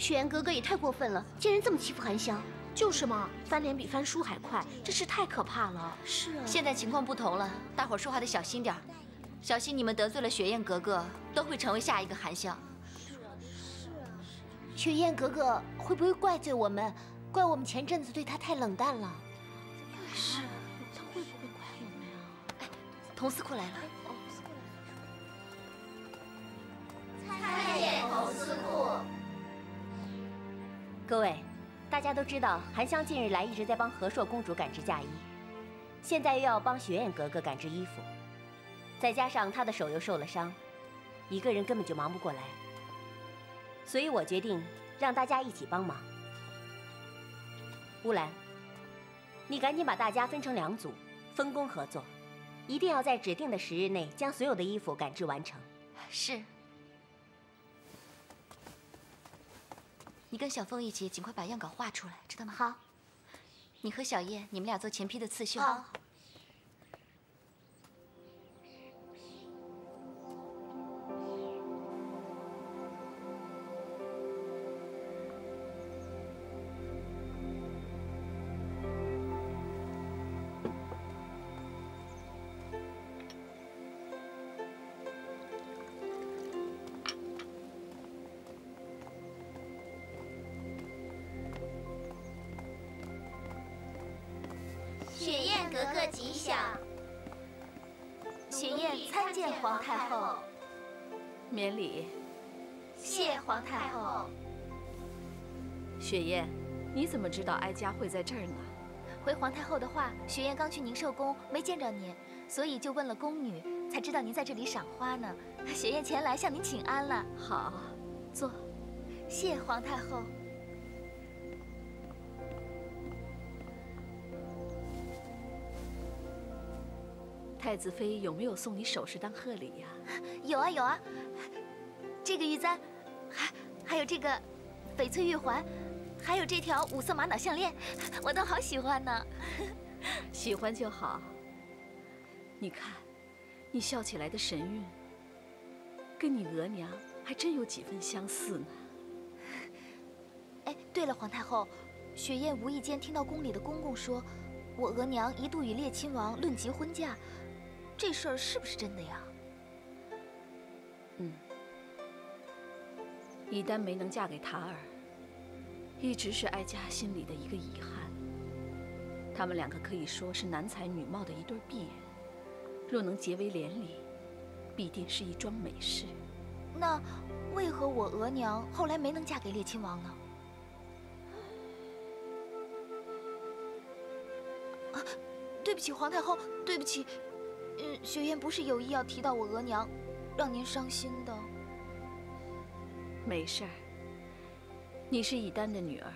雪燕格格也太过分了，竟然这么欺负韩香。就是嘛，翻脸比翻书还快，真是太可怕了。是啊，现在情况不同了，大伙说话得小心点小心你们得罪了雪雁格格，都会成为下一个韩香。是啊，是啊。雪雁格格会不会怪罪我们？怪我们前阵子对她太冷淡了？是，她会不会怪我们呀？哎，童思库来了。参见童思库。各位。大家都知道，韩香近日来一直在帮和硕公主赶制嫁衣，现在又要帮雪燕格格赶制衣服，再加上她的手又受了伤，一个人根本就忙不过来。所以我决定让大家一起帮忙。乌兰，你赶紧把大家分成两组，分工合作，一定要在指定的十日内将所有的衣服赶制完成。是。你跟小凤一起，尽快把样稿画出来，知道吗？好。你和小叶，你们俩做前批的刺绣。好。吉祥，雪雁参见皇太后。免礼。谢皇太后。雪燕，你怎么知道哀家会在这儿呢？回皇太后的话，雪燕刚去宁寿宫没见着您，所以就问了宫女，才知道您在这里赏花呢。雪燕前来向您请安了。好，坐。谢皇太后。太子妃有没有送你首饰当贺礼呀？有啊有啊，这个玉簪，还还有这个翡翠玉环，还有这条五色玛瑙项链，我都好喜欢呢。喜欢就好。你看，你笑起来的神韵，跟你额娘还真有几分相似呢。哎，对了，皇太后，雪雁无意间听到宫里的公公说，我额娘一度与列亲王论及婚嫁。这事儿是不是真的呀？嗯，以丹没能嫁给塔尔，一直是哀家心里的一个遗憾。他们两个可以说是男才女貌的一对璧人，若能结为连理，必定是一桩美事。那为何我额娘后来没能嫁给列亲王呢？啊，对不起，皇太后，对不起。嗯，雪雁不是有意要提到我额娘，让您伤心的。没事儿，你是以丹的女儿，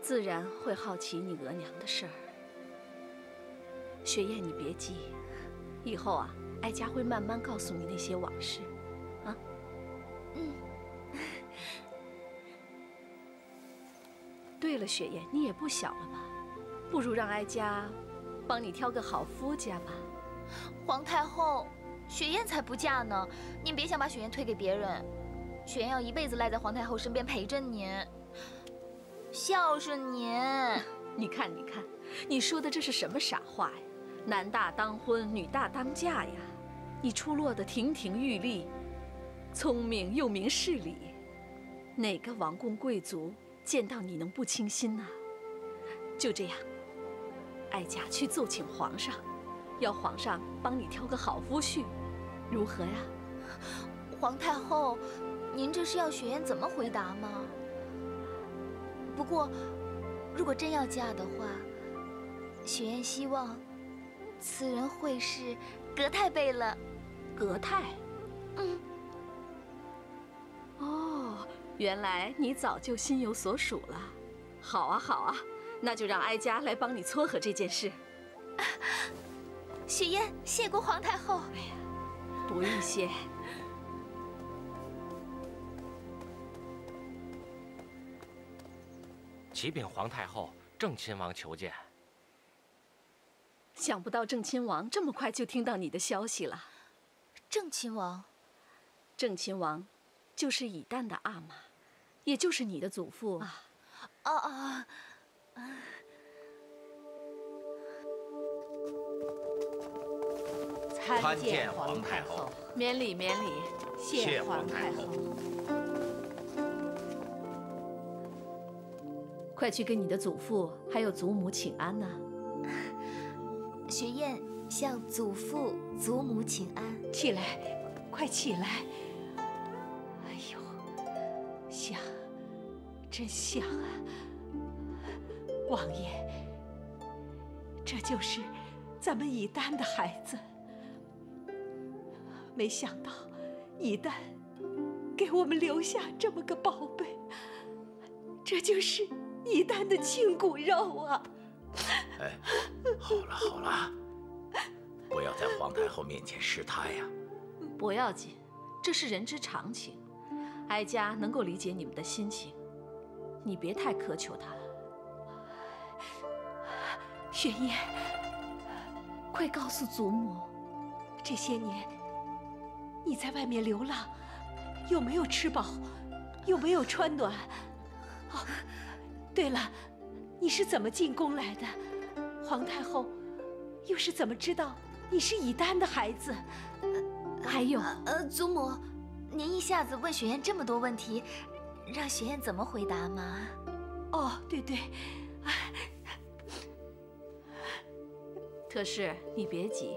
自然会好奇你额娘的事儿。雪雁，你别急，以后啊，哀家会慢慢告诉你那些往事，啊。嗯。对了，雪雁，你也不小了吧？不如让哀家。帮你挑个好夫家吧，皇太后，雪雁才不嫁呢。您别想把雪雁推给别人，雪雁要一辈子赖在皇太后身边陪着您，孝顺您。你看，你看，你说的这是什么傻话呀？男大当婚，女大当嫁呀！你出落得亭亭玉立，聪明又明事理，哪个王公贵族见到你能不倾心呢？就这样。哀家去奏请皇上，要皇上帮你挑个好夫婿，如何呀？皇太后，您这是要雪雁怎么回答吗？不过，如果真要嫁的话，雪雁希望此人会是格太贝勒。格太？嗯。哦，原来你早就心有所属了。好啊，好啊。那就让哀家来帮你撮合这件事。雪雁，谢过皇太后。哎呀，不用谢。启禀皇太后，郑亲王求见。想不到郑亲王这么快就听到你的消息了。郑亲王，郑亲王，就是以旦的阿玛，也就是你的祖父啊。哦哦。参见皇太后，免礼免礼，谢皇太后。快去跟你的祖父还有祖母请安呐！雪雁向祖父、祖母请安。起来，快起来！哎呦，香，真香啊！王爷，这就是咱们以丹的孩子。没想到，以丹给我们留下这么个宝贝，这就是以丹的亲骨肉啊！哎，好了好了，不要在皇太后面前失态呀。不要紧，这是人之常情，哀家能够理解你们的心情，你别太苛求他了。雪雁，快告诉祖母，这些年你在外面流浪，有没有吃饱，有没有穿暖？哦，对了，你是怎么进宫来的？皇太后又是怎么知道你是以丹的孩子？还有，呃，祖母，您一下子问雪雁这么多问题，让雪雁怎么回答嘛？哦，对对。可是你别急，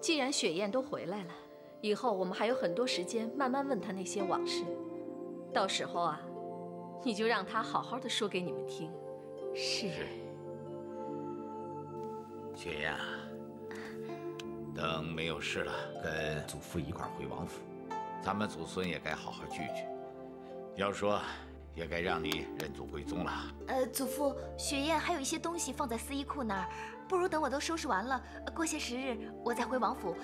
既然雪雁都回来了，以后我们还有很多时间慢慢问她那些往事。到时候啊，你就让她好好的说给你们听。是。雪雁，等没有事了，跟祖父一块回王府，咱们祖孙也该好好聚聚。要说，也该让你认祖归宗了。呃，祖父，雪雁还有一些东西放在司衣库那儿。不如等我都收拾完了，过些时日我再回王府，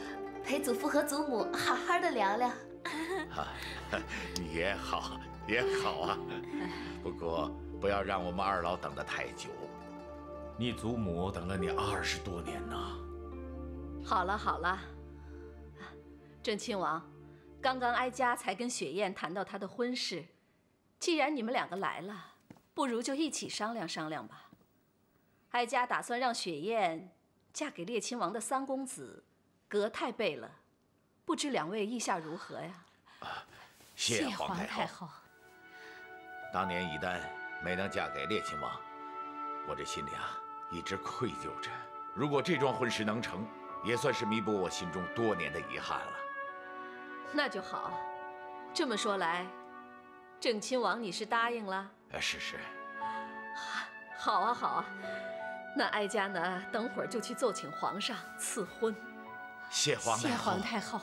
陪祖父和祖母好好的聊聊。也好，也好啊。不过不要让我们二老等得太久，你祖母等了你二十多年呢。好了好了，郑亲王，刚刚哀家才跟雪雁谈到她的婚事，既然你们两个来了，不如就一起商量商量吧。哀家打算让雪雁嫁给列亲王的三公子葛太贝勒，不知两位意下如何呀？谢皇太后。当年以丹没能嫁给列亲王，我这心里啊一直愧疚着。如果这桩婚事能成，也算是弥补我心中多年的遗憾了。那就好。这么说来，郑亲王你是答应了？是是。好啊好啊。那哀家呢？等会儿就去奏请皇上赐婚。谢皇谢皇太后。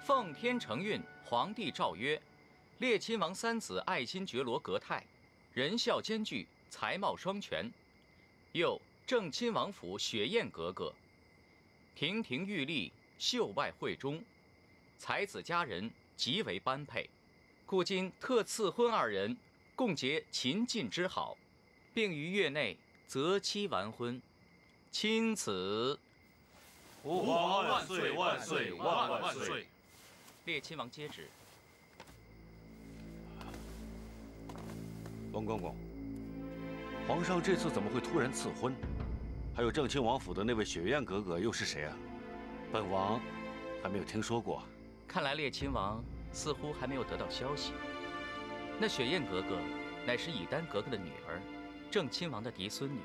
奉天承运，皇帝诏曰：列亲王三子爱新觉罗格泰，仁孝兼具，才貌双全；又正亲王府雪雁格格，亭亭玉立，秀外慧中，才子佳人极为般配，故今特赐婚二人。共结秦晋之好，并于月内择期完婚。钦此。吾皇万岁万岁万万岁！列亲王接旨。王公公，皇上这次怎么会突然赐婚？还有正亲王府的那位雪雁格格又是谁啊？本王还没有听说过。看来列亲王似乎还没有得到消息。那雪雁格格乃是以丹格格的女儿，正亲王的嫡孙女。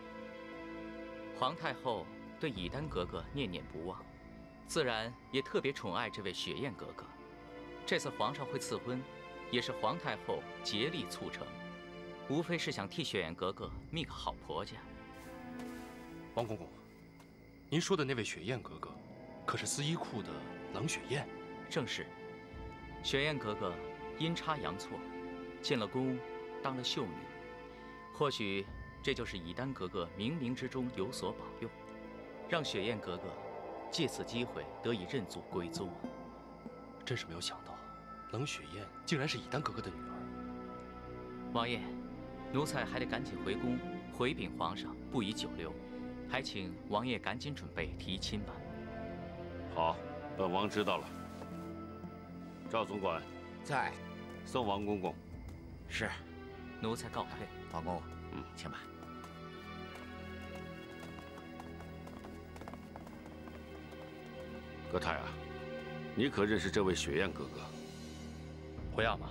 皇太后对以丹格格念念不忘，自然也特别宠爱这位雪雁格格。这次皇上会赐婚，也是皇太后竭力促成，无非是想替雪雁格格觅个好婆家。王公公，您说的那位雪雁格格，可是司衣库的冷雪雁？正是。雪雁格格阴差阳错。进了宫，当了秀女，或许这就是以丹格格冥冥之中有所保佑，让雪雁格格借此机会得以认祖归宗。真是没有想到，冷雪雁竟然是以丹格格的女儿。王爷，奴才还得赶紧回宫回禀皇上，不宜久留，还请王爷赶紧准备提亲吧。好，本王知道了。赵总管在，送王公公。是，奴才告退。王公公，嗯，请吧。葛泰啊，你可认识这位雪雁哥哥？回阿玛，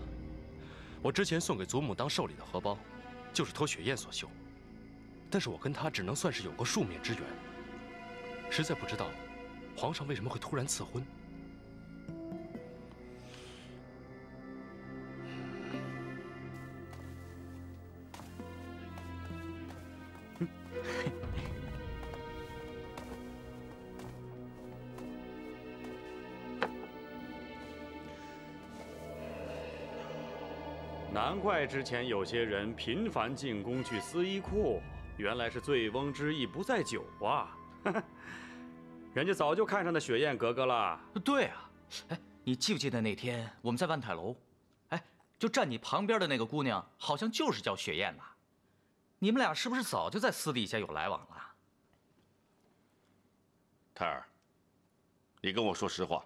我之前送给祖母当寿礼的荷包，就是托雪雁所绣。但是我跟他只能算是有过数面之缘，实在不知道皇上为什么会突然赐婚。怪之前有些人频繁进宫去司衣库，原来是醉翁之意不在酒啊！人家早就看上那雪雁格格了。对啊，哎，你记不记得那天我们在万泰楼？哎，就站你旁边的那个姑娘，好像就是叫雪雁吧？你们俩是不是早就在私底下有来往了？泰儿，你跟我说实话，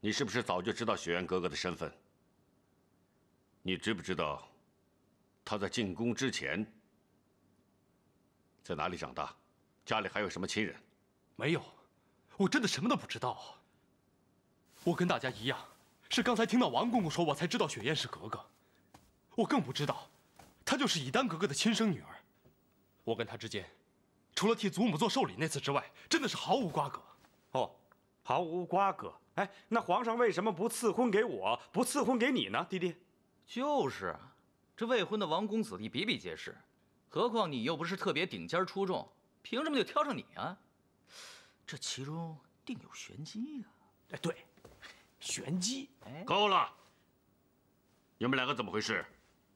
你是不是早就知道雪雁格格的身份？你知不知道，他在进宫之前在哪里长大？家里还有什么亲人？没有，我真的什么都不知道。我跟大家一样，是刚才听到王公公说，我才知道雪雁是格格。我更不知道，她就是以丹格格的亲生女儿。我跟她之间，除了替祖母做寿礼那次之外，真的是毫无瓜葛。哦，毫无瓜葛。哎，那皇上为什么不赐婚给我，不赐婚给你呢，弟弟？就是，这未婚的王公子弟比比皆是，何况你又不是特别顶尖出众，凭什么就挑上你啊？这其中定有玄机呀！哎，对，玄机。哎，够了！你们两个怎么回事？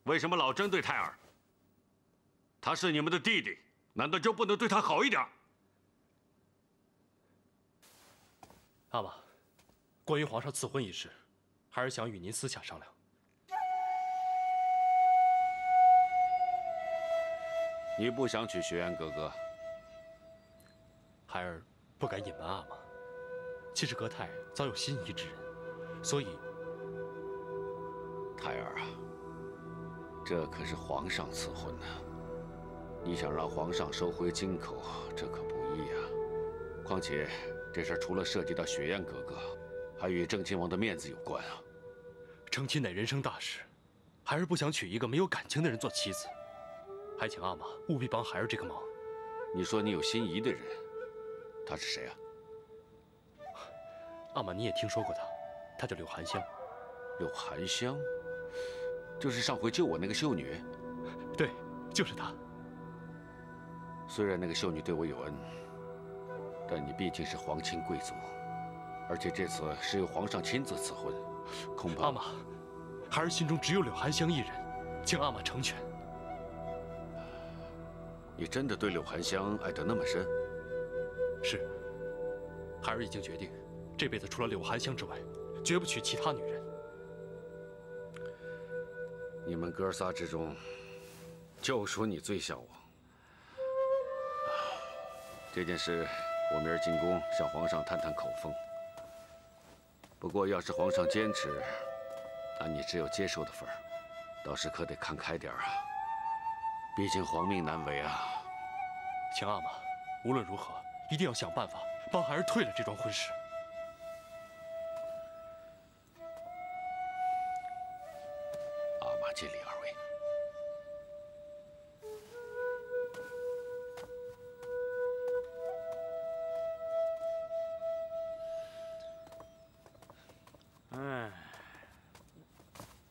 为什么老针对泰儿？他是你们的弟弟，难道就不能对他好一点？阿玛，关于皇上赐婚一事，还是想与您私下商量。你不想娶雪雁格格，孩儿不敢隐瞒阿玛。其实格泰早有心仪之人，所以泰儿啊，这可是皇上赐婚呢。你想让皇上收回金口，这可不易啊。况且这事除了涉及到雪雁格格，还与郑亲王的面子有关啊。成亲乃人生大事，孩儿不想娶一个没有感情的人做妻子。还请阿玛务必帮孩儿这个忙。你说你有心仪的人，他是谁啊？阿玛你也听说过他，他叫柳含香。柳含香，就是上回救我那个秀女。对，就是她。虽然那个秀女对我有恩，但你毕竟是皇亲贵族，而且这次是由皇上亲自赐婚，恐怕……阿玛，孩儿心中只有柳含香一人，请阿玛成全。你真的对柳含香爱得那么深？是。孩儿已经决定，这辈子除了柳含香之外，绝不娶其他女人。你们哥仨之中，就属你最像我。这件事，我明儿进宫向皇上探探口风。不过，要是皇上坚持，那你只有接受的份儿。到时可得看开点啊！毕竟皇命难违啊！请阿玛，无论如何一定要想办法帮孩儿退了这桩婚事。阿玛尽力而为。哎，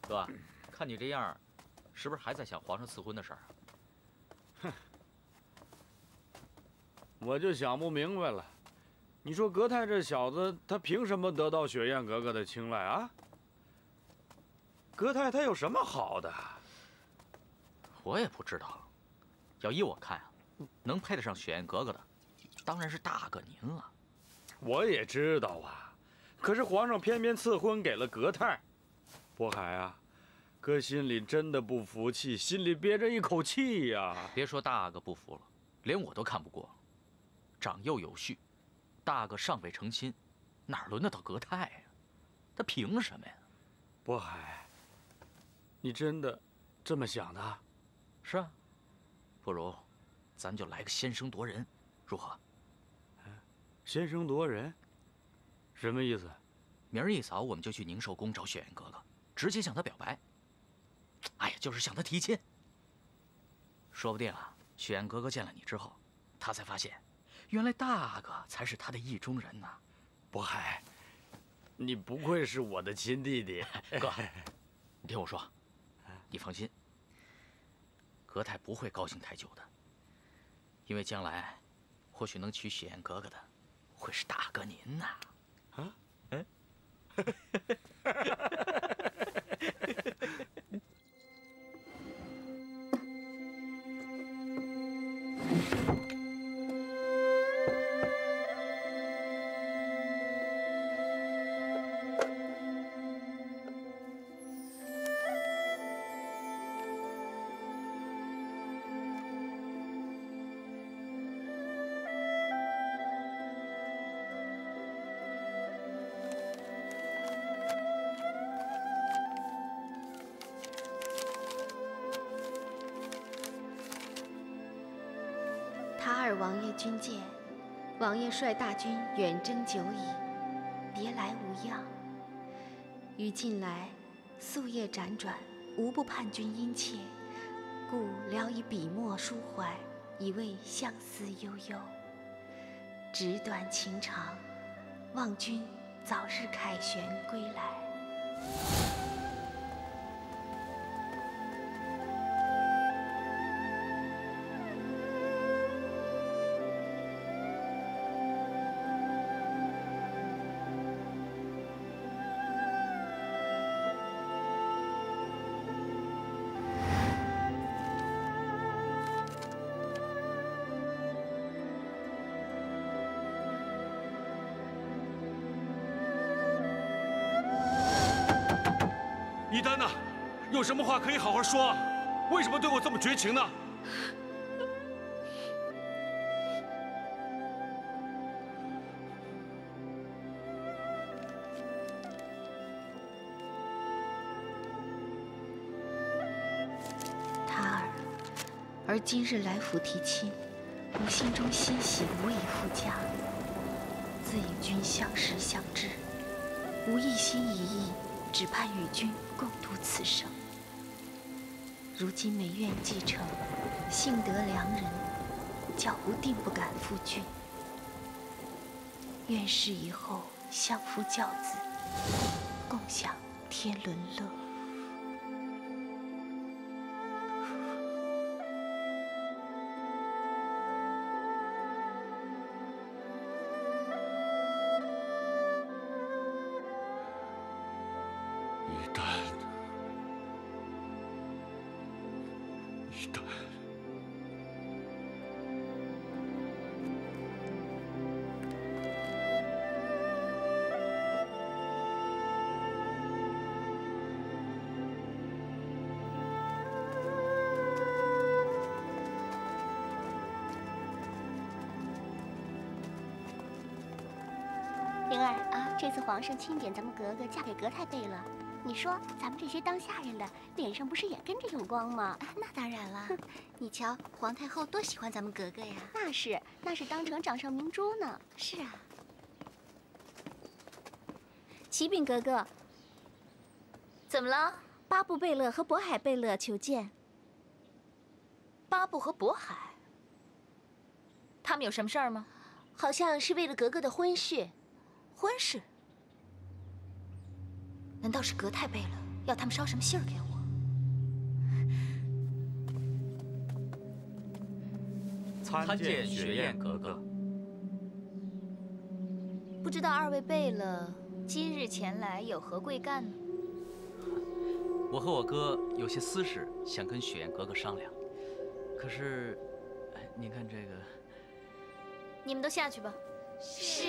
哥，看你这样，是不是还在想皇上赐婚的事儿？我就想不明白了，你说格泰这小子，他凭什么得到雪雁格格的青睐啊？格泰他有什么好的？我也不知道。要依我看啊，能配得上雪雁格格的，当然是大哥您了。我也知道啊，可是皇上偏偏赐婚给了格泰。渤海啊，哥心里真的不服气，心里憋着一口气呀。别说大哥不服了，连我都看不过。长幼有序，大哥尚未成亲，哪轮得到格泰呀？他凭什么呀？渤海，你真的这么想的？是啊，不如咱就来个先声夺人，如何？先声夺人，什么意思？明儿一早我们就去宁寿宫找雪雁哥哥，直接向他表白。哎呀，就是向他提亲。说不定啊，雪雁哥哥见了你之后，他才发现，原来大阿哥才是他的意中人呐。渤海，你不愧是我的亲弟弟。哥，你听我说，你放心，格泰不会高兴太久的，因为将来或许能娶雪雁格格的，会是大哥您呐。啊？嗯。率大军远征久矣，别来无恙。于近来夙夜辗转，无不盼君殷切，故聊以笔墨抒怀，以慰相思悠悠。纸短情长，望君早日凯旋归来。有什么话可以好好说，为什么对我这么绝情呢？塔儿，而今日来府提亲，吾心中欣喜无以复加。自与君相识相知，吾一心一意。只盼与君共度此生。如今美愿继承，幸得良人，叫吾定不敢负君。愿是以后相夫教子，共享天伦乐。灵儿啊，这次皇上钦点咱们格格嫁给格太贝勒，你说咱们这些当下人的脸上不是也跟着有光吗？那当然了，你瞧皇太后多喜欢咱们格格呀！那是，那是当成掌上明珠呢。是啊，启禀格格，怎么了？巴布贝勒和渤海贝勒求见。巴布和渤海，他们有什么事儿吗？好像是为了格格的婚事。婚事？难道是格太贝勒要他们捎什么信儿给我？参见雪雁格格。不知道二位贝勒今日前来有何贵干呢？我和我哥有些私事想跟雪雁格格商量，可是，您看这个……你们都下去吧。是。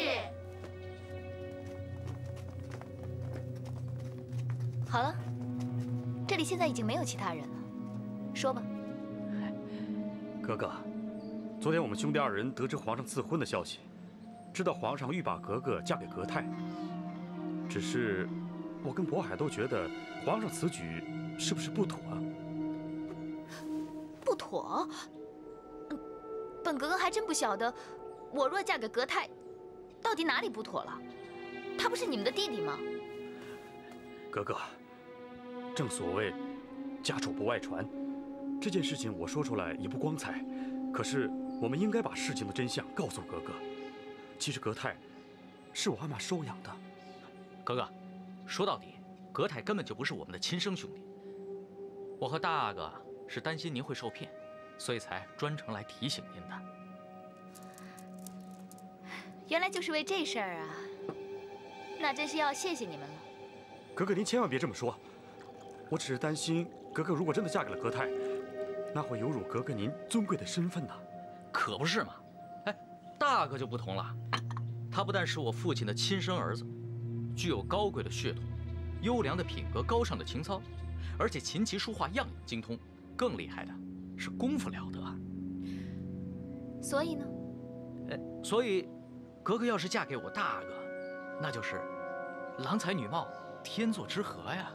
好了，这里现在已经没有其他人了，说吧。格格，昨天我们兄弟二人得知皇上赐婚的消息，知道皇上欲把格格嫁给格泰，只是我跟渤海都觉得皇上此举是不是不妥啊？不妥？本格格还真不晓得，我若嫁给格泰，到底哪里不妥了？他不是你们的弟弟吗？格格，正所谓家丑不外传，这件事情我说出来也不光彩。可是我们应该把事情的真相告诉格格。其实格泰是我阿玛收养的。格格，说到底，格泰根本就不是我们的亲生兄弟。我和大阿哥是担心您会受骗，所以才专程来提醒您的。原来就是为这事儿啊！那真是要谢谢你们了。格格，您千万别这么说。我只是担心格格如果真的嫁给了格泰，那会有辱格格您尊贵的身份呐。可不是嘛！哎，大哥就不同了，他不但是我父亲的亲生儿子，具有高贵的血统、优良的品格、高尚的情操，而且琴棋书画样样精通，更厉害的是功夫了得。所以呢？哎，所以，格格要是嫁给我大阿哥，那就是郎才女貌，天作之合呀。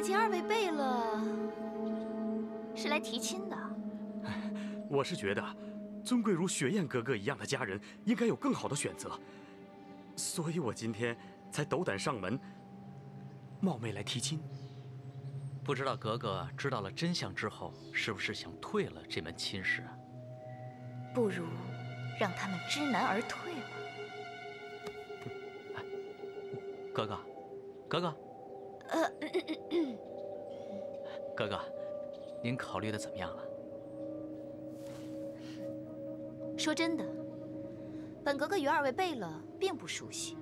感情二位贝勒，是来提亲的。我是觉得，尊贵如雪雁格格一样的家人，应该有更好的选择，所以我今天才斗胆上门，冒昧来提亲。不知道格格知道了真相之后，是不是想退了这门亲事啊？不如让他们知难而退吧。格格，格格。呃，哥哥，您考虑的怎么样了？说真的，本格格与二位贝勒并不熟悉。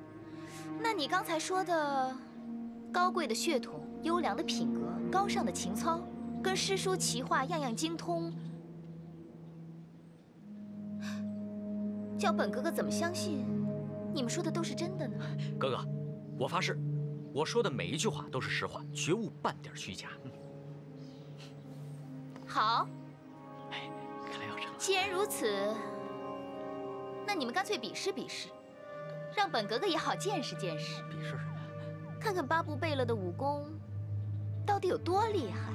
那你刚才说的高贵的血统、优良的品格、高尚的情操，跟诗书奇画样样精通，叫本格格怎么相信你们说的都是真的呢？哥哥，我发誓。我说的每一句话都是实话，绝无半点虚假。好，哎，看来要成了。既然如此，那你们干脆比试比试，让本格格也好见识见识。比试什么？看看巴布贝勒的武功到底有多厉害，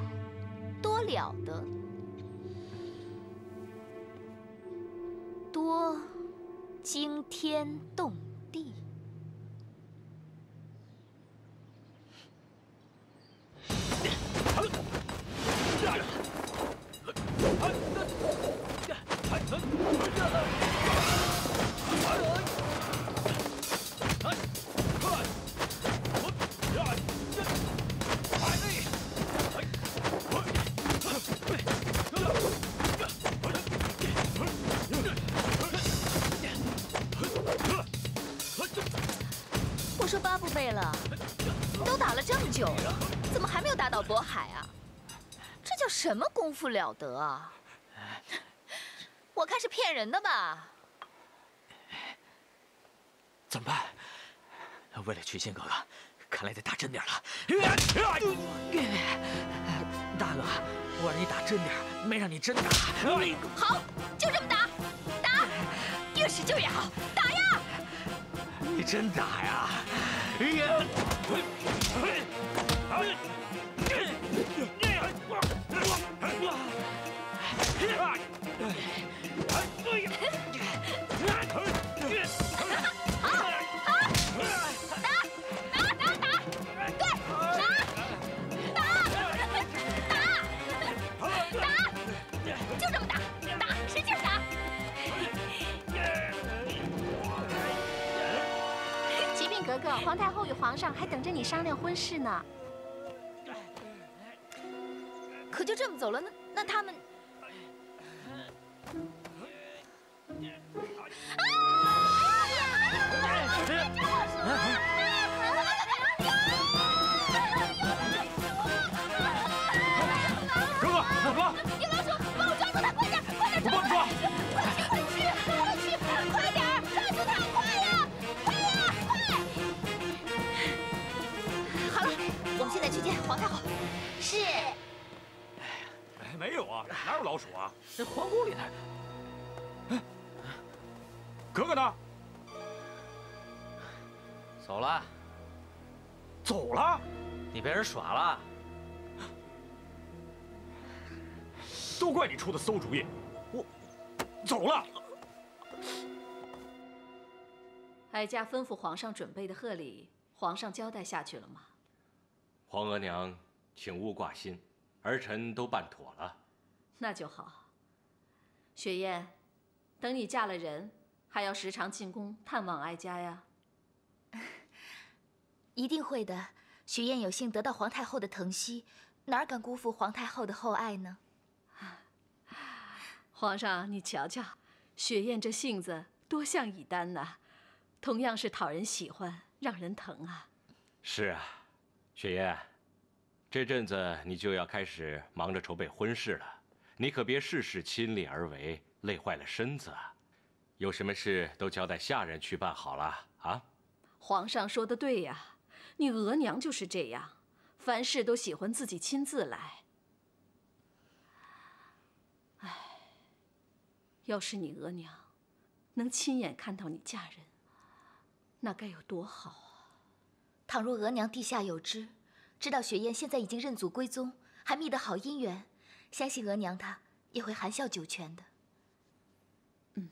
多了得，多惊天动地。功夫了得啊？我看是骗人的吧？怎么办？为了娶亲哥哥，看来得打真点了。大哥，我让你打真点，没让你真打。好，就这么打，打，越使劲越好，打呀！你真打呀？哎呀！后与皇上还等着你商量婚事呢。可就这么走了，那没有啊，哪有老鼠啊？这皇宫里呢。格格呢？走了。走了？你被人耍了？都怪你出的馊主意！我走了。哀家吩咐皇上准备的贺礼，皇上交代下去了吗？皇额娘，请勿挂心，儿臣都办妥了。那就好。雪雁，等你嫁了人，还要时常进宫探望哀家呀。一定会的。雪雁有幸得到皇太后的疼惜，哪敢辜负皇太后的厚爱呢？皇上，你瞧瞧，雪雁这性子多像以丹呐，同样是讨人喜欢，让人疼啊。是啊，雪雁，这阵子你就要开始忙着筹备婚事了，你可别事事亲力而为，累坏了身子啊。有什么事都交代下人去办好了啊。皇上说的对呀。你额娘就是这样，凡事都喜欢自己亲自来。唉，要是你额娘能亲眼看到你嫁人，那该有多好啊！倘若额娘地下有知，知道雪雁现在已经认祖归宗，还觅得好姻缘，相信额娘她也会含笑九泉的。嗯。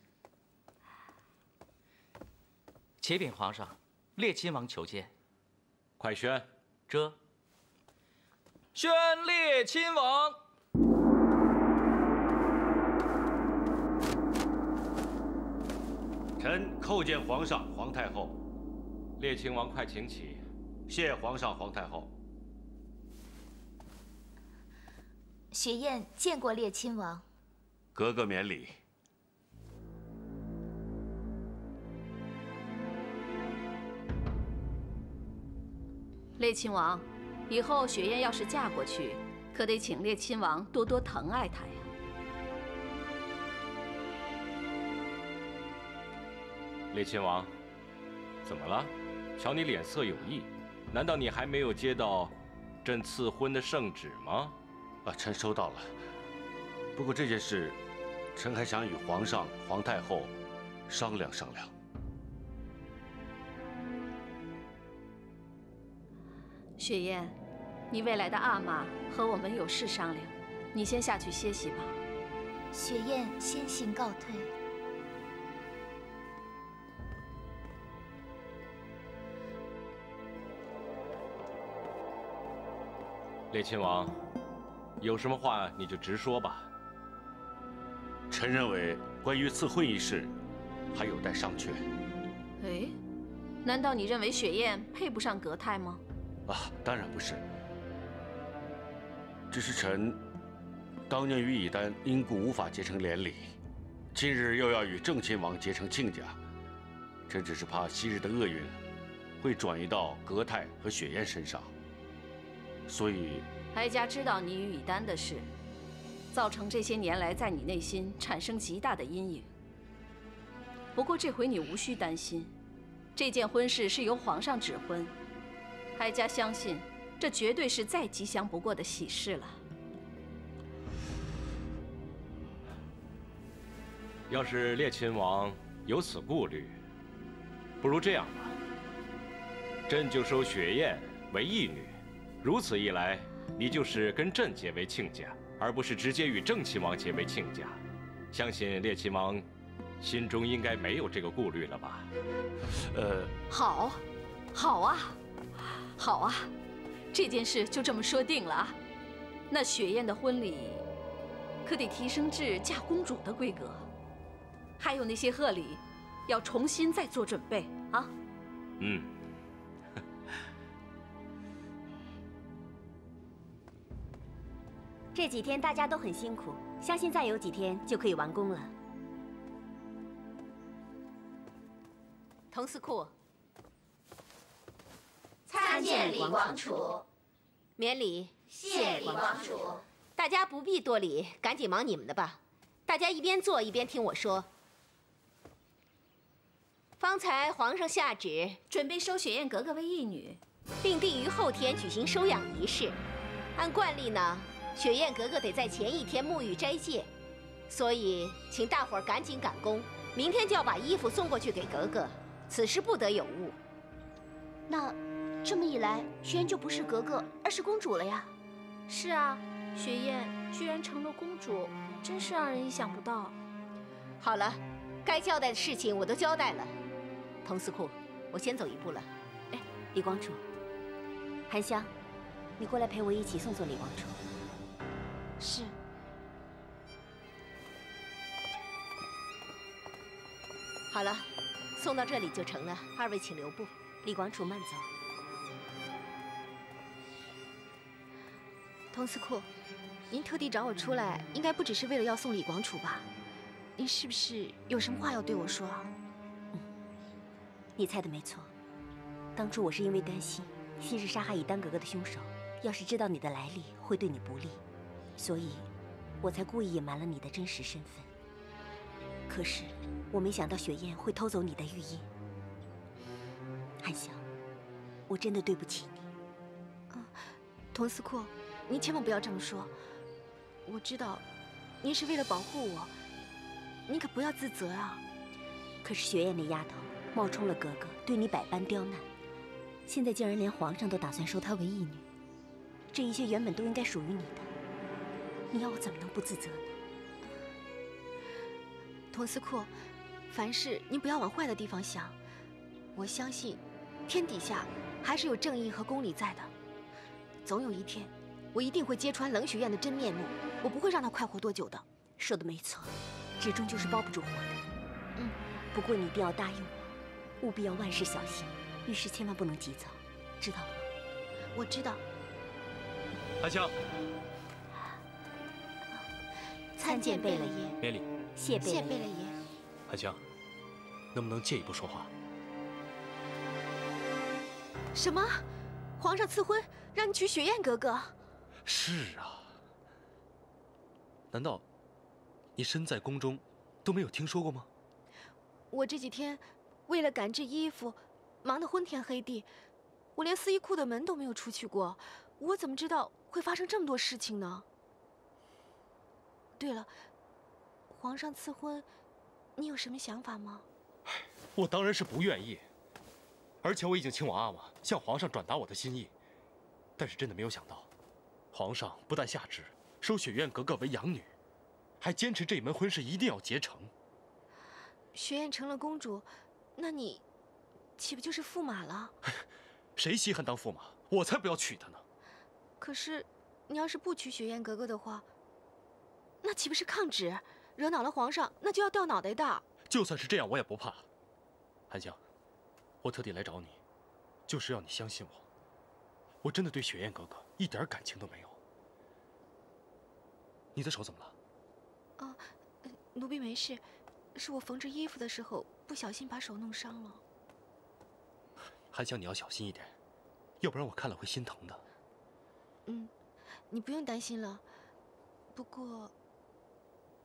启禀皇上，列亲王求见。快宣，这宣列亲王。臣叩见皇上、皇太后。列亲王，快请起。谢皇上、皇太后。雪雁见过列亲王。格格免礼。列亲王，以后雪雁要是嫁过去，可得请列亲王多多疼爱她呀。列亲王，怎么了？瞧你脸色有异，难道你还没有接到朕赐婚的圣旨吗？啊，臣收到了。不过这件事，臣还想与皇上、皇太后商量商量。雪雁，你未来的阿玛和我们有事商量，你先下去歇息吧。雪雁先行告退。列亲王，有什么话你就直说吧。臣认为，关于赐婚一事，还有待商榷。哎，难道你认为雪雁配不上格泰吗？啊，当然不是。只是臣当年与以丹因故无法结成连理，今日又要与正亲王结成亲家，臣只是怕昔日的厄运会转移到格泰和雪雁身上，所以哀家知道你与以丹的事，造成这些年来在你内心产生极大的阴影。不过这回你无需担心，这件婚事是由皇上指婚。哀家相信，这绝对是再吉祥不过的喜事了。要是列亲王有此顾虑，不如这样吧，朕就收雪雁为义女，如此一来，你就是跟朕结为亲家，而不是直接与正亲王结为亲家。相信列亲王心中应该没有这个顾虑了吧？呃，好，好啊。好啊，这件事就这么说定了啊。那雪雁的婚礼可得提升至嫁公主的规格，还有那些贺礼，要重新再做准备啊。嗯。这几天大家都很辛苦，相信再有几天就可以完工了。童四库。参见李王储，免礼。谢李王储。大家不必多礼，赶紧忙你们的吧。大家一边做一边听我说。方才皇上下旨，准备收雪雁格格为义女，并定于后天举行收养仪式。按惯例呢，雪雁格格得在前一天沐浴斋戒，所以请大伙儿赶紧赶工，明天就要把衣服送过去给格格。此事不得有误。那这么一来，雪雁就不是格格，而是公主了呀。是啊，雪雁居然成了公主，真是让人意想不到。好了，该交代的事情我都交代了。童四库，我先走一步了。哎，李光楚，韩香，你过来陪我一起送送李光楚。是。好了，送到这里就成了。二位请留步。李广楚慢走。童司库，您特地找我出来，应该不只是为了要送李广楚吧？您是不是有什么话要对我说？嗯，你猜的没错。当初我是因为担心昔日杀害以丹格格的凶手，要是知道你的来历会对你不利，所以，我才故意隐瞒了你的真实身份。可是，我没想到雪雁会偷走你的玉印。韩香，我真的对不起你。啊，童司库，您千万不要这么说。我知道，您是为了保护我，您可不要自责啊。可是雪雁那丫头冒充了格格，对你百般刁难，现在竟然连皇上都打算收她为义女。这一切原本都应该属于你的，你要我怎么能不自责呢？童司库，凡事您不要往坏的地方想。我相信。天底下还是有正义和公理在的，总有一天，我一定会揭穿冷雪雁的真面目，我不会让她快活多久的。说的没错，纸终究是包不住火的。嗯，不过你一定要答应我，务必要万事小心，遇事千万不能急躁，知道了吗？我知道。阿香，参见贝勒爷。免礼。谢贝勒爷。韩香，能不能借一步说话？什么？皇上赐婚，让你娶雪雁格格？是啊。难道你身在宫中，都没有听说过吗？我这几天为了赶制衣服，忙得昏天黑地，我连司衣库的门都没有出去过。我怎么知道会发生这么多事情呢？对了，皇上赐婚，你有什么想法吗？我当然是不愿意。而且我已经请我阿玛向皇上转达我的心意，但是真的没有想到，皇上不但下旨收雪雁格格为养女，还坚持这一门婚事一定要结成。雪雁成了公主，那你岂不就是驸马了？谁稀罕当驸马？我才不要娶她呢！可是，你要是不娶雪雁格格的话，那岂不是抗旨？惹恼了皇上，那就要掉脑袋的。就算是这样，我也不怕。韩香。我特地来找你，就是要你相信我。我真的对雪雁格格一点感情都没有。你的手怎么了？啊，奴婢没事，是我缝制衣服的时候不小心把手弄伤了。韩香，你要小心一点，要不然我看了会心疼的。嗯，你不用担心了。不过，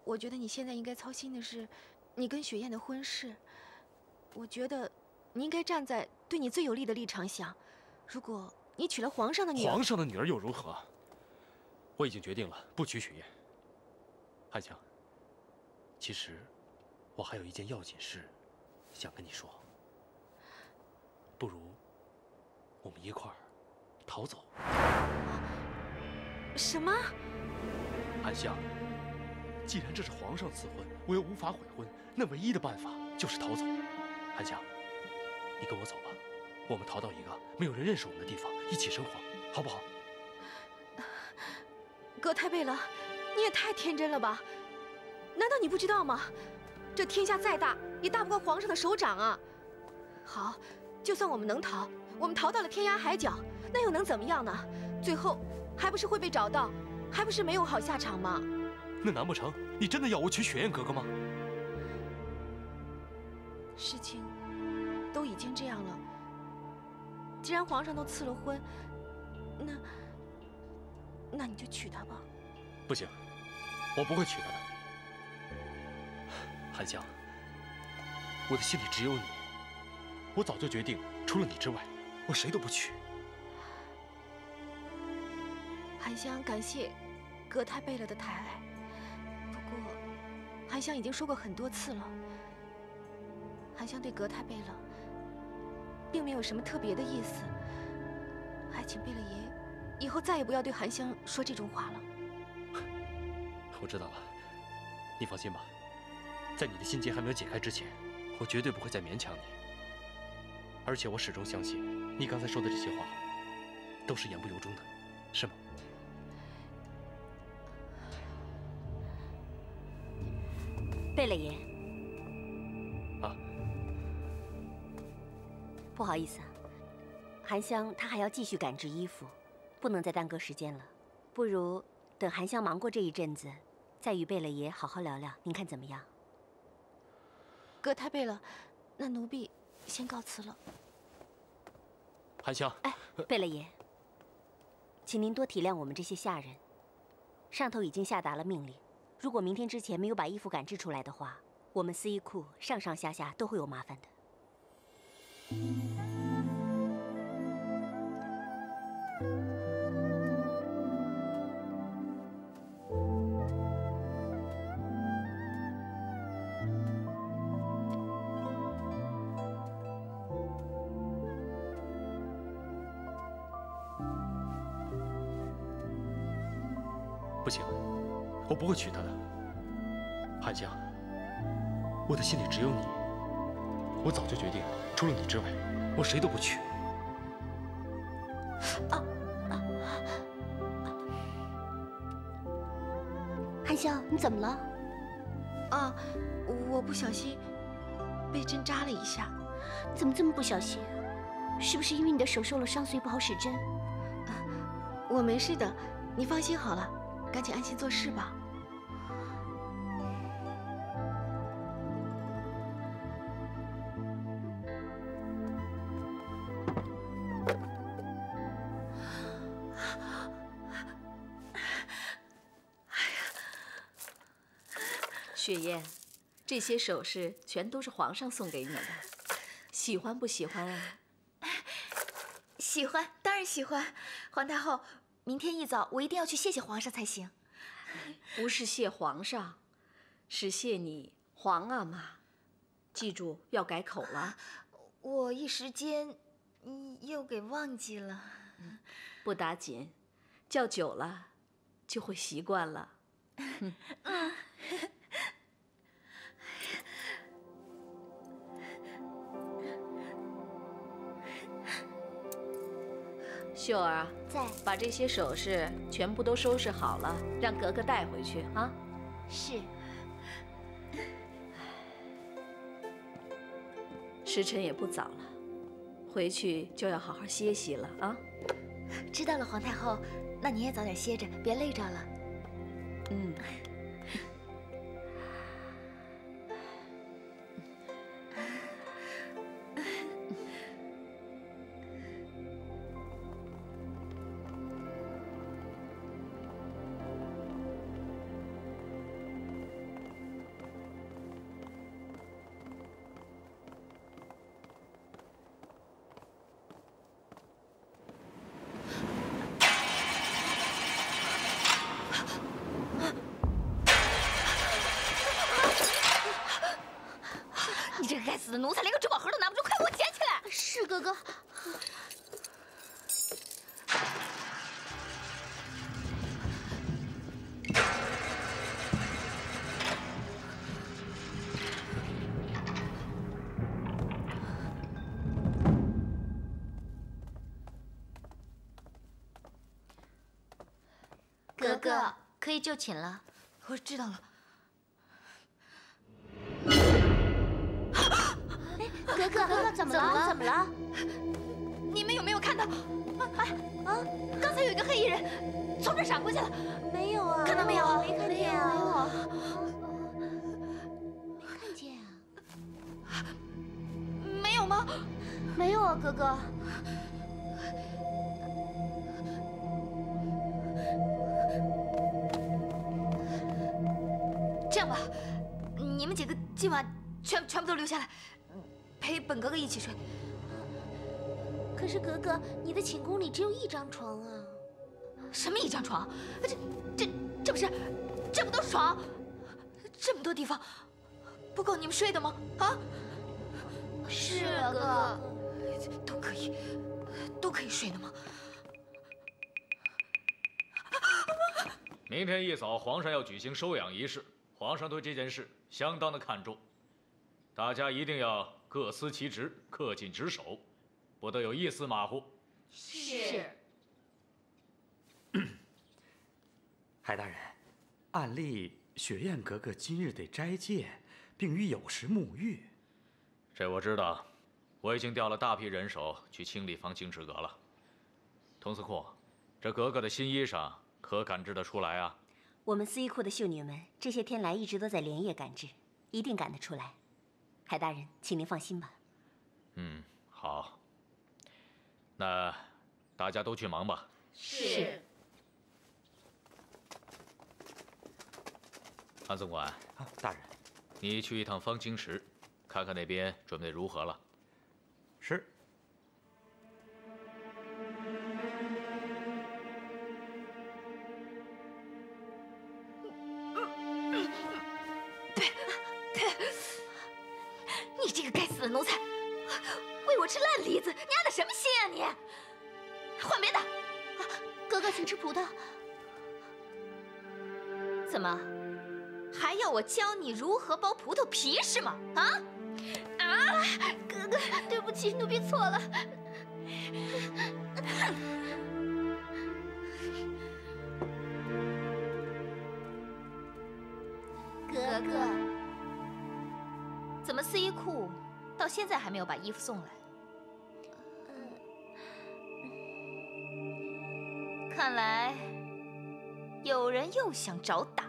我觉得你现在应该操心的是你跟雪燕的婚事。我觉得。你应该站在对你最有利的立场想，如果你娶了皇上的女儿，皇上的女儿又如何？我已经决定了，不娶雪燕。韩香，其实我还有一件要紧事想跟你说，不如我们一块儿逃走。什么？韩香，既然这是皇上赐婚，我又无法悔婚，那唯一的办法就是逃走。韩香。你跟我走吧，我们逃到一个没有人认识我们的地方，一起生活，好不好？葛太贝勒，你也太天真了吧？难道你不知道吗？这天下再大，也大不过皇上的手掌啊！好，就算我们能逃，我们逃到了天涯海角，那又能怎么样呢？最后还不是会被找到，还不是没有好下场吗？那难不成你真的要我娶雪雁格格吗？事情。都已经这样了，既然皇上都赐了婚，那那你就娶她吧。不行，我不会娶她的。韩香，我的心里只有你，我早就决定，除了你之外，我谁都不娶。韩香感谢葛太贝勒的抬爱，韩香已经说过很多次了，韩香对葛太贝勒。并没有什么特别的意思，还请贝勒爷以后再也不要对韩香说这种话了。我知道了，你放心吧，在你的心结还没有解开之前，我绝对不会再勉强你。而且我始终相信，你刚才说的这些话，都是言不由衷的，是吗？贝勒爷，啊，不好意思啊，韩香她还要继续赶制衣服，不能再耽搁时间了。不如等韩香忙过这一阵子，再与贝勒爷好好聊聊，您看怎么样？葛太贝勒，那奴婢先告辞了。韩香，哎，贝勒爷，请您多体谅我们这些下人。上头已经下达了命令。如果明天之前没有把衣服赶制出来的话，我们司衣库上上下下都会有麻烦的。娶她的，韩香。我的心里只有你，我早就决定，除了你之外，我谁都不娶。啊啊！韩香，你怎么了？啊，我不小心被针扎了一下。怎么这么不小心？是不是因为你的手受了伤，所以不好使针？啊，我没事的，你放心好了。赶紧安心做事吧。这些首饰全都是皇上送给你的，喜欢不喜欢啊？喜欢，当然喜欢，皇太后。明天一早，我一定要去谢谢皇上才行。不是谢皇上，是谢你皇阿玛。记住要改口了。我一时间又给忘记了。不打紧，叫久了就会习惯了。嗯。秀儿在，把这些首饰全部都收拾好了，让格格带回去啊。是。时辰也不早了，回去就要好好歇息了啊。知道了，皇太后，那您也早点歇着，别累着了。嗯。以就寝了。我知道了。格格，格格，怎么了？怎么了？你们有没有看到？哎啊！刚才有一个黑衣人从这闪过去了。没有啊，看到没有？没看见啊。没看见啊。没有吗？没有啊，格格。今晚全全部都留下来。陪本格格一起睡。可是格格，你的寝宫里只有一张床啊！什么一张床？这、这、这不是，这不都是床？这么多地方，不够你们睡的吗？啊？是啊，哥。睡的吗？明天一早，皇上要举行收养仪式，皇上对这件事相当的看重，大家一定要各司其职，恪尽职守，不得有一丝马虎。是。海大人，按例雪雁格格今日得斋戒，并于酉时沐浴。这我知道，我已经调了大批人手去清理房清池阁了。童司库，这格格的新衣裳可感知得出来啊？我们司衣库的秀女们这些天来一直都在连夜赶制，一定赶得出来。海大人，请您放心吧。嗯，好。那大家都去忙吧。是。韩总管，大人，你去一趟方清池，看看那边准备如何了。是。你如何剥葡萄皮是吗？啊啊！哥哥，对不起，奴婢错了。哥哥，怎么司衣库到现在还没有把衣服送来？看来有人又想找打。